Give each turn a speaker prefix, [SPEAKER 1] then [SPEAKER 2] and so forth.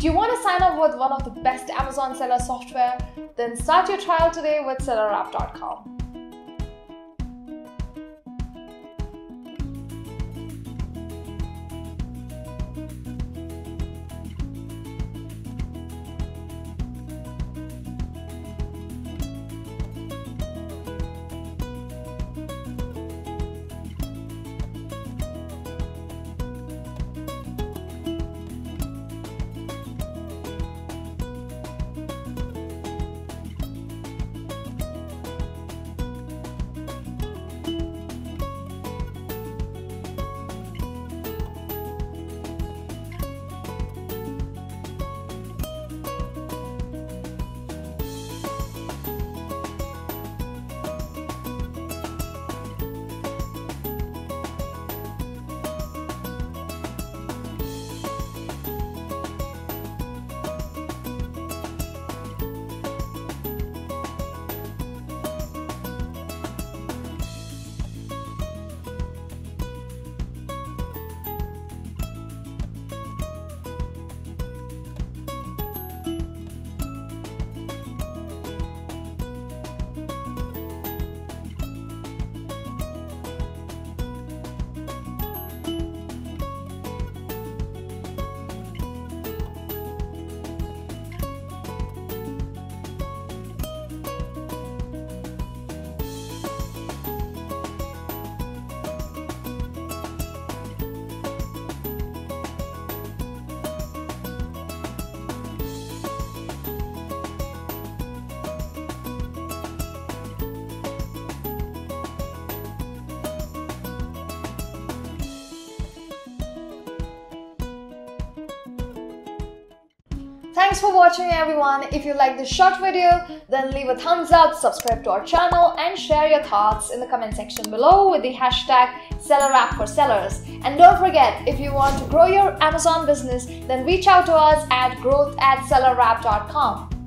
[SPEAKER 1] Do you want to sign up with one of the best Amazon seller software? Then start your trial today with SellerApp.com. Thanks for watching everyone. If you like this short video, then leave a thumbs up, subscribe to our channel and share your thoughts in the comment section below with the hashtag SellerApp for Sellers. And don't forget, if you want to grow your Amazon business, then reach out to us at growth at sellerapp.com.